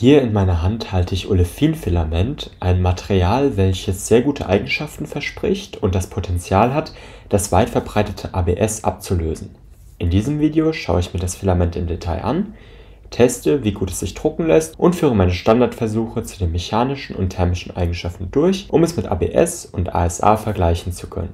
Hier in meiner Hand halte ich Olefinfilament, ein Material, welches sehr gute Eigenschaften verspricht und das Potenzial hat, das weit verbreitete ABS abzulösen. In diesem Video schaue ich mir das Filament im Detail an, teste, wie gut es sich drucken lässt und führe meine Standardversuche zu den mechanischen und thermischen Eigenschaften durch, um es mit ABS und ASA vergleichen zu können.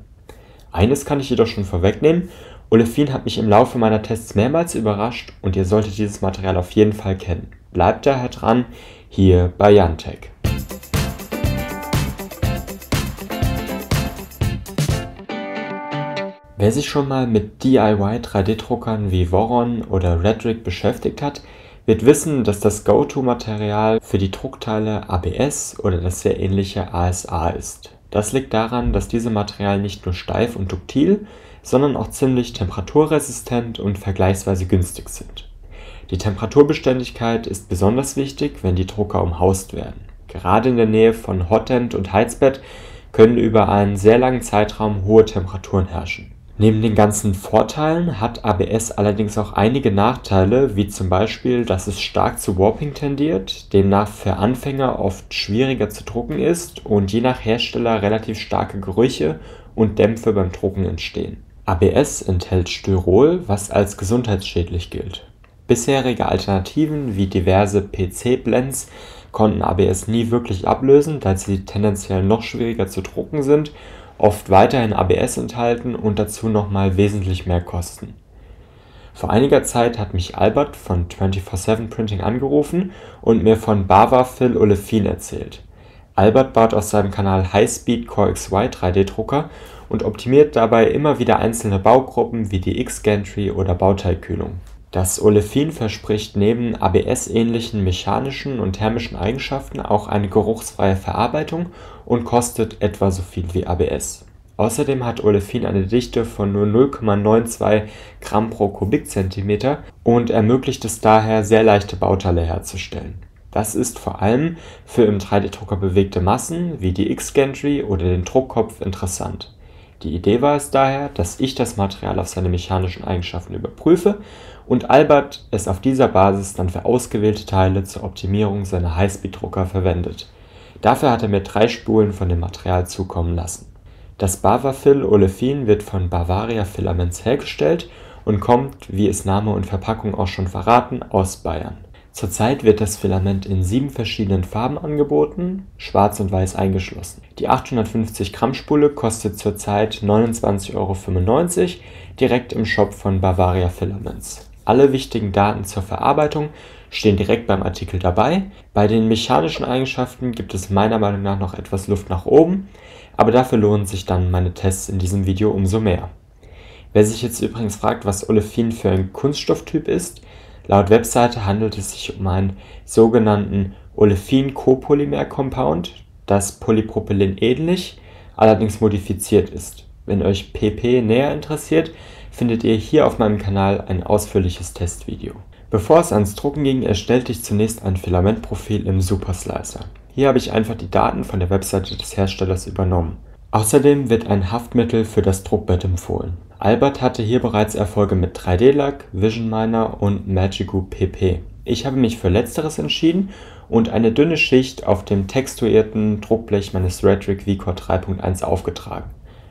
Eines kann ich jedoch schon vorwegnehmen, Olefin hat mich im Laufe meiner Tests mehrmals überrascht und ihr solltet dieses Material auf jeden Fall kennen. Bleibt daher dran, hier bei Jantech. Wer sich schon mal mit DIY 3D-Druckern wie Voron oder Redrick beschäftigt hat, wird wissen, dass das Go-To-Material für die Druckteile ABS oder das sehr ähnliche ASA ist. Das liegt daran, dass diese Materialien nicht nur steif und duktil, sondern auch ziemlich temperaturresistent und vergleichsweise günstig sind. Die Temperaturbeständigkeit ist besonders wichtig, wenn die Drucker umhaust werden. Gerade in der Nähe von Hotend und Heizbett können über einen sehr langen Zeitraum hohe Temperaturen herrschen Neben den ganzen Vorteilen hat ABS allerdings auch einige Nachteile, wie zum Beispiel, dass es stark zu Warping tendiert, demnach für Anfänger oft schwieriger zu drucken ist und je nach Hersteller relativ starke Gerüche und Dämpfe beim Drucken entstehen. ABS enthält Styrol, was als gesundheitsschädlich gilt. Bisherige Alternativen wie diverse PC-Blends konnten ABS nie wirklich ablösen, da sie tendenziell noch schwieriger zu drucken sind oft weiterhin ABS enthalten und dazu nochmal wesentlich mehr kosten. Vor einiger Zeit hat mich Albert von 24/7 Printing angerufen und mir von Bavafil Olefin erzählt. Albert baut auf seinem Kanal Highspeed Core XY 3D-Drucker und optimiert dabei immer wieder einzelne Baugruppen wie die X-Gantry oder Bauteilkühlung das Olefin verspricht neben ABS-ähnlichen mechanischen und thermischen Eigenschaften auch eine geruchsfreie Verarbeitung und kostet etwa so viel wie ABS. Außerdem hat Olefin eine Dichte von nur 0,92 Gramm pro Kubikzentimeter und ermöglicht es daher, sehr leichte Bauteile herzustellen. Das ist vor allem für im 3D-Drucker bewegte Massen wie die X-Gantry oder den Druckkopf interessant die Idee war es daher, dass ich das Material auf seine mechanischen Eigenschaften überprüfe und Albert es auf dieser Basis dann für ausgewählte Teile zur Optimierung seiner Highspeed-Drucker verwendet. Dafür hat er mir drei Spulen von dem Material zukommen lassen. Das Bavafil Olefin wird von Bavaria Filaments hergestellt und kommt, wie es Name und Verpackung auch schon verraten, aus Bayern Zurzeit wird das Filament in sieben verschiedenen Farben angeboten, schwarz und weiß eingeschlossen. Die 850-Gramm-Spule kostet zurzeit 29,95 Euro direkt im Shop von Bavaria Filaments. Alle wichtigen Daten zur Verarbeitung stehen direkt beim Artikel dabei. Bei den mechanischen Eigenschaften gibt es meiner Meinung nach noch etwas Luft nach oben, aber dafür lohnen sich dann meine Tests in diesem Video umso mehr. Wer sich jetzt übrigens fragt, was Olefin für ein Kunststofftyp ist, Laut Webseite handelt es sich um einen sogenannten Olefin-Copolymer-Compound, das Polypropylen ähnlich, allerdings modifiziert ist. Wenn euch PP näher interessiert, findet ihr hier auf meinem Kanal ein ausführliches Testvideo. Bevor es ans Drucken ging, erstellte ich zunächst ein Filamentprofil im Superslicer. Hier habe ich einfach die Daten von der Webseite des Herstellers übernommen. Außerdem wird ein Haftmittel für das Druckbett empfohlen. Albert hatte hier bereits Erfolge mit 3D-Lack, Vision Miner und Magigu PP. Ich habe mich für letzteres entschieden und eine dünne Schicht auf dem texturierten Druckblech meines Redrick VCore 3.1 aufgetragen,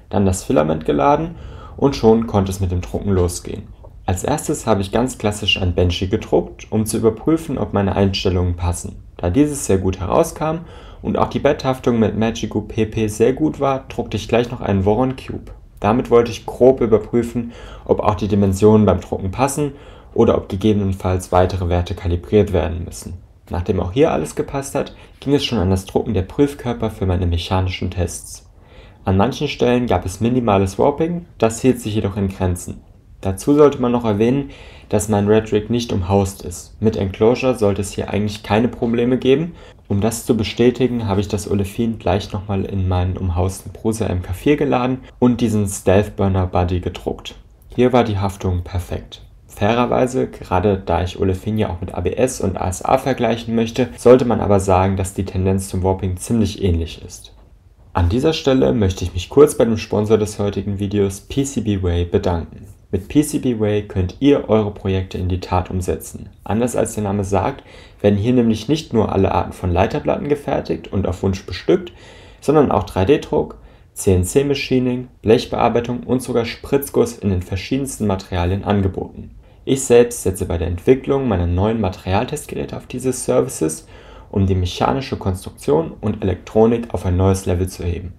dann das Filament geladen und schon konnte es mit dem Drucken losgehen. Als erstes habe ich ganz klassisch ein Benchy gedruckt, um zu überprüfen, ob meine Einstellungen passen. Da dieses sehr gut herauskam und auch die Betthaftung mit Magigu PP sehr gut war, druckte ich gleich noch einen Voron Cube. Damit wollte ich grob überprüfen, ob auch die Dimensionen beim Drucken passen oder ob gegebenenfalls weitere Werte kalibriert werden müssen. Nachdem auch hier alles gepasst hat, ging es schon an das Drucken der Prüfkörper für meine mechanischen Tests. An manchen Stellen gab es minimales Warping, das hielt sich jedoch in Grenzen. Dazu sollte man noch erwähnen, dass mein Redrig nicht umhaust ist. Mit Enclosure sollte es hier eigentlich keine Probleme geben. Um das zu bestätigen, habe ich das Olefin gleich nochmal in meinen umhausten Prusa MK4 geladen und diesen Stealth Burner Buddy gedruckt. Hier war die Haftung perfekt. Fairerweise, gerade da ich Olefin ja auch mit ABS und ASA vergleichen möchte, sollte man aber sagen, dass die Tendenz zum Warping ziemlich ähnlich ist. An dieser Stelle möchte ich mich kurz bei dem Sponsor des heutigen Videos PCBWay bedanken. Mit PCBWay könnt ihr eure Projekte in die Tat umsetzen. Anders als der Name sagt, werden hier nämlich nicht nur alle Arten von Leiterplatten gefertigt und auf Wunsch bestückt, sondern auch 3D-Druck, CNC-Machining, Blechbearbeitung und sogar Spritzguss in den verschiedensten Materialien angeboten. Ich selbst setze bei der Entwicklung meiner neuen Materialtestgeräte auf diese Services, um die mechanische Konstruktion und Elektronik auf ein neues Level zu heben.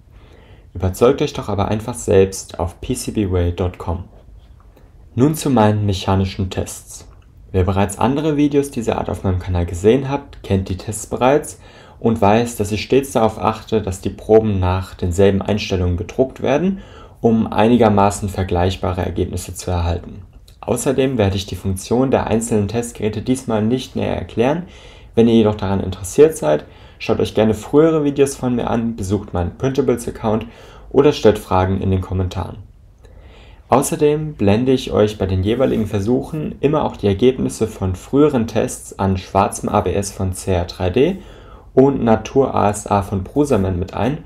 Überzeugt euch doch aber einfach selbst auf pcbway.com. Nun zu meinen mechanischen Tests. Wer bereits andere Videos dieser Art auf meinem Kanal gesehen hat, kennt die Tests bereits und weiß, dass ich stets darauf achte, dass die Proben nach denselben Einstellungen gedruckt werden, um einigermaßen vergleichbare Ergebnisse zu erhalten. Außerdem werde ich die Funktion der einzelnen Testgeräte diesmal nicht näher erklären. Wenn ihr jedoch daran interessiert seid, schaut euch gerne frühere Videos von mir an, besucht meinen Printables-Account oder stellt Fragen in den Kommentaren. Außerdem blende ich euch bei den jeweiligen Versuchen immer auch die Ergebnisse von früheren Tests an schwarzem ABS von CR3D und Natur ASA von Prusaman mit ein,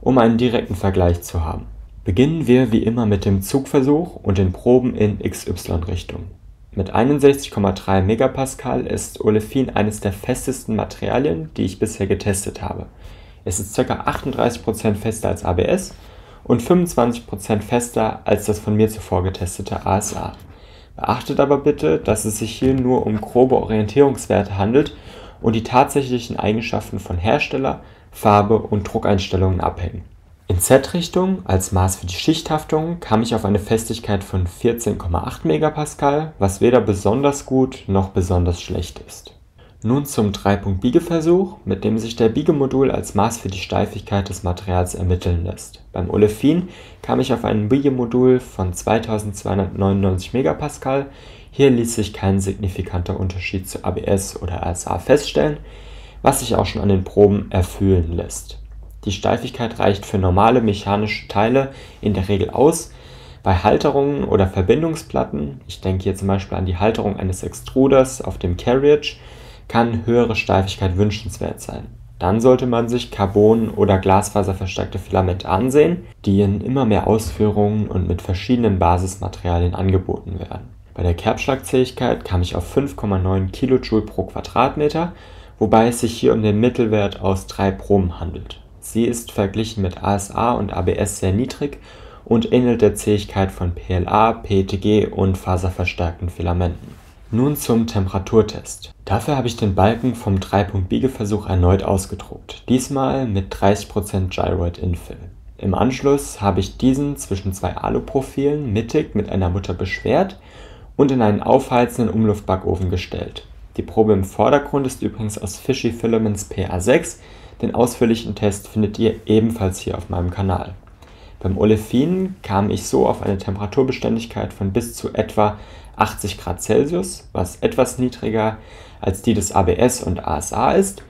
um einen direkten Vergleich zu haben. Beginnen wir wie immer mit dem Zugversuch und den Proben in XY-Richtung. Mit 61,3 Megapascal ist Olefin eines der festesten Materialien, die ich bisher getestet habe. Es ist ca. 38% fester als ABS und 25% fester als das von mir zuvor getestete ASA. Beachtet aber bitte, dass es sich hier nur um grobe Orientierungswerte handelt und die tatsächlichen Eigenschaften von Hersteller, Farbe und Druckeinstellungen abhängen. In Z-Richtung als Maß für die Schichthaftung kam ich auf eine Festigkeit von 14,8 Megapascal, was weder besonders gut noch besonders schlecht ist nun zum Dreipunkt-Biegeversuch, mit dem sich der Biegemodul als Maß für die Steifigkeit des Materials ermitteln lässt. Beim Olefin kam ich auf ein Biegemodul von 2299 Megapascal. Hier ließ sich kein signifikanter Unterschied zu ABS oder RSA feststellen, was sich auch schon an den Proben erfüllen lässt. Die Steifigkeit reicht für normale mechanische Teile in der Regel aus. Bei Halterungen oder Verbindungsplatten, ich denke hier zum Beispiel an die Halterung eines Extruders auf dem Carriage, kann höhere Steifigkeit wünschenswert sein. Dann sollte man sich Carbon- oder Glasfaserverstärkte Filamente ansehen, die in immer mehr Ausführungen und mit verschiedenen Basismaterialien angeboten werden. Bei der Kerbschlagzähigkeit kam ich auf 5,9 kJ pro Quadratmeter, wobei es sich hier um den Mittelwert aus drei Proben handelt. Sie ist verglichen mit ASA und ABS sehr niedrig und ähnelt der Zähigkeit von PLA, PETG und faserverstärkten Filamenten. Nun zum Temperaturtest. Dafür habe ich den Balken vom 3-Punkt-Biegeversuch erneut ausgedruckt, diesmal mit 30% Gyroid Infill. Im Anschluss habe ich diesen zwischen zwei Aluprofilen mittig mit einer Mutter beschwert und in einen aufheizenden Umluftbackofen gestellt. Die Probe im Vordergrund ist übrigens aus Fishy Filaments PA6, den ausführlichen Test findet ihr ebenfalls hier auf meinem Kanal. Beim Olefin kam ich so auf eine Temperaturbeständigkeit von bis zu etwa 80 Grad Celsius, was etwas niedriger als die des ABS und ASA ist,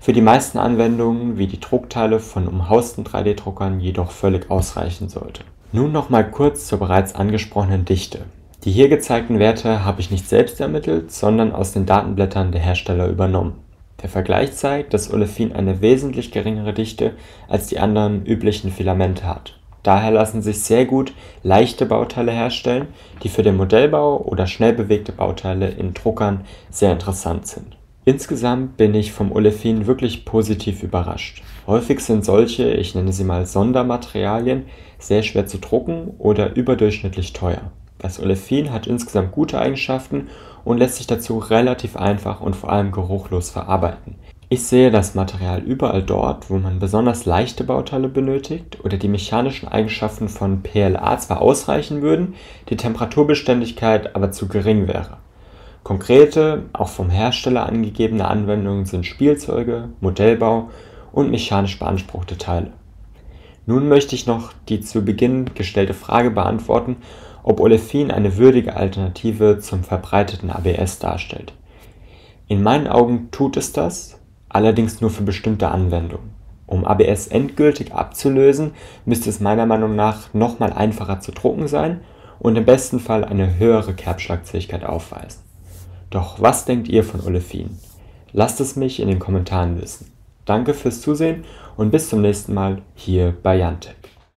für die meisten Anwendungen wie die Druckteile von umhausten 3D-Druckern jedoch völlig ausreichen sollte. Nun noch mal kurz zur bereits angesprochenen Dichte. Die hier gezeigten Werte habe ich nicht selbst ermittelt, sondern aus den Datenblättern der Hersteller übernommen. Der Vergleich zeigt, dass Olefin eine wesentlich geringere Dichte als die anderen üblichen Filamente hat Daher lassen sich sehr gut leichte Bauteile herstellen, die für den Modellbau oder schnell bewegte Bauteile in Druckern sehr interessant sind. Insgesamt bin ich vom Olefin wirklich positiv überrascht. Häufig sind solche, ich nenne sie mal Sondermaterialien, sehr schwer zu drucken oder überdurchschnittlich teuer. Das Olefin hat insgesamt gute Eigenschaften und lässt sich dazu relativ einfach und vor allem geruchlos verarbeiten. Ich sehe das Material überall dort, wo man besonders leichte Bauteile benötigt oder die mechanischen Eigenschaften von PLA zwar ausreichen würden, die Temperaturbeständigkeit aber zu gering wäre. Konkrete, auch vom Hersteller angegebene Anwendungen sind Spielzeuge, Modellbau und mechanisch beanspruchte Teile. Nun möchte ich noch die zu Beginn gestellte Frage beantworten, ob Olefin eine würdige Alternative zum verbreiteten ABS darstellt. In meinen Augen tut es das, allerdings nur für bestimmte Anwendungen. Um ABS endgültig abzulösen, müsste es meiner Meinung nach nochmal einfacher zu drucken sein und im besten Fall eine höhere Kerbschlagzähigkeit aufweisen. Doch was denkt ihr von Olefin? Lasst es mich in den Kommentaren wissen. Danke fürs Zusehen und bis zum nächsten Mal hier bei Jantec.